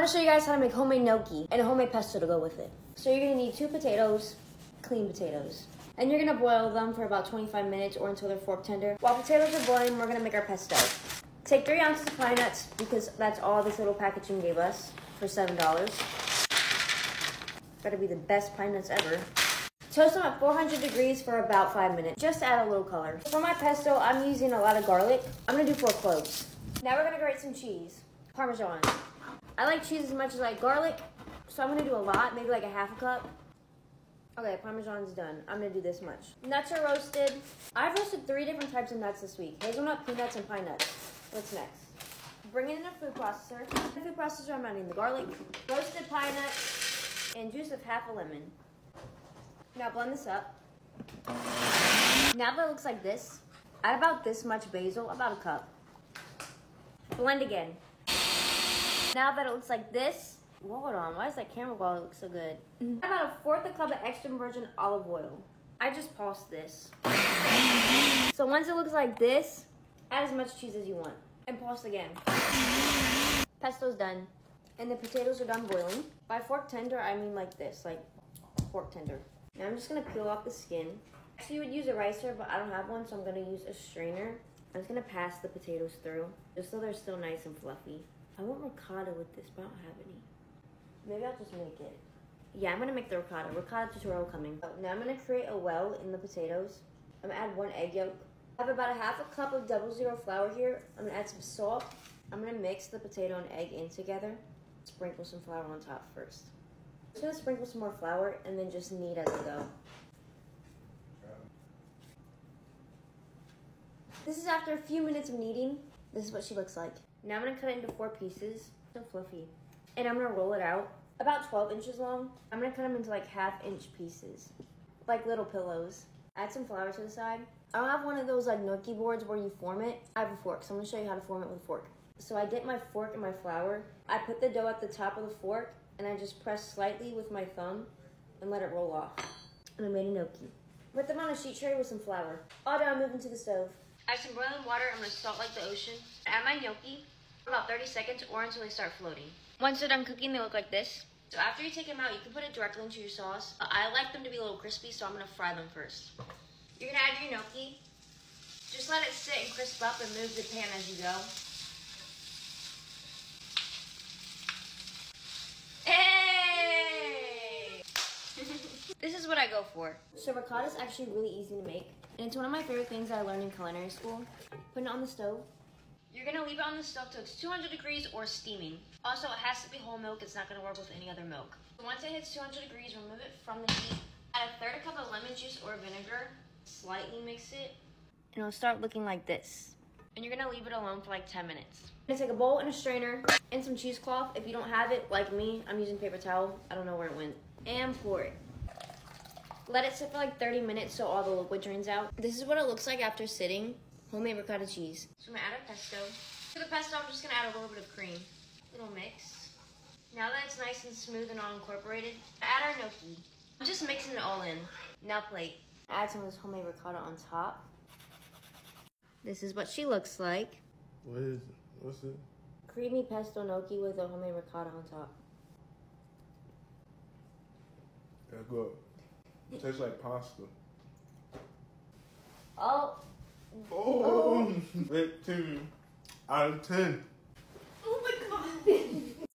I'm gonna show you guys how to make homemade gnocchi and a homemade pesto to go with it. So you're gonna need two potatoes, clean potatoes. And you're gonna boil them for about 25 minutes or until they're fork tender. While potatoes are boiling, we're gonna make our pesto. Take three ounces of pine nuts because that's all this little packaging gave us for $7. Gotta be the best pine nuts ever. Toast them at 400 degrees for about five minutes, just to add a little color. For my pesto, I'm using a lot of garlic. I'm gonna do four cloves. Now we're gonna grate some cheese, Parmesan. I like cheese as much as I like garlic, so I'm gonna do a lot, maybe like a half a cup. Okay, Parmesan's done. I'm gonna do this much. Nuts are roasted. I've roasted three different types of nuts this week. Hazelnut, peanuts, and pine nuts. What's next? Bring it in a food processor. In the food processor, I'm adding the garlic, roasted pine nuts, and juice of half a lemon. Now blend this up. Now that it looks like this, add about this much basil, about a cup. Blend again. Now that it looks like this, hold on, why does that camera quality look so good? I About a fourth a cup of extra virgin olive oil. I just paused this. So once it looks like this, add as much cheese as you want. And pause again. Pesto's done. And the potatoes are done boiling. By fork tender, I mean like this, like fork tender. Now I'm just gonna peel off the skin. So you would use a ricer, but I don't have one, so I'm gonna use a strainer. I'm just gonna pass the potatoes through, just so they're still nice and fluffy. I want ricotta with this, but I don't have any. Maybe I'll just make it. Yeah, I'm gonna make the ricotta. Ricotta tutorial coming. Now I'm gonna create a well in the potatoes. I'm gonna add one egg yolk. I have about a half a cup of double zero flour here. I'm gonna add some salt. I'm gonna mix the potato and egg in together. Sprinkle some flour on top first. I'm just gonna sprinkle some more flour and then just knead as I go. This is after a few minutes of kneading. This is what she looks like. Now I'm gonna cut it into four pieces. So fluffy. And I'm gonna roll it out. About 12 inches long. I'm gonna cut them into like half inch pieces. Like little pillows. Add some flour to the side. I don't have one of those like gnocchi boards where you form it. I have a fork, so I'm gonna show you how to form it with a fork. So I dip my fork in my flour. I put the dough at the top of the fork and I just press slightly with my thumb and let it roll off. And I made a gnocchi. Put them on a sheet tray with some flour. All done, move into the stove. Have some boiling water. I'm gonna salt like the ocean. Add my gnocchi about 30 seconds or until they start floating. Once they're done cooking, they look like this. So after you take them out, you can put it directly into your sauce. Uh, I like them to be a little crispy, so I'm gonna fry them first. You're gonna add your gnocchi. Just let it sit and crisp up and move the pan as you go. Hey! this is what I go for. So ricotta is actually really easy to make. And it's one of my favorite things I learned in culinary school. Putting it on the stove. You're gonna leave it on the stove till it's 200 degrees or steaming. Also, it has to be whole milk. It's not gonna work with any other milk. Once it hits 200 degrees, remove it from the heat. Add a third cup of lemon juice or vinegar. Slightly mix it. And it'll start looking like this. And you're gonna leave it alone for like 10 minutes. I'm gonna take a bowl and a strainer and some cheesecloth. If you don't have it, like me, I'm using paper towel. I don't know where it went. And pour it. Let it sit for like 30 minutes so all the liquid drains out. This is what it looks like after sitting. Homemade ricotta cheese. So I'm gonna add a pesto. To the pesto, I'm just gonna add a little bit of cream. Little mix. Now that it's nice and smooth and all incorporated, add our gnocchi. I'm just mixing it all in. Now plate. Add some of this homemade ricotta on top. This is what she looks like. What is it? What's it? Creamy pesto gnocchi with a homemade ricotta on top. Yeah, good. It tastes like pasta. Oh, Oh, 15 out of 10. oh my god.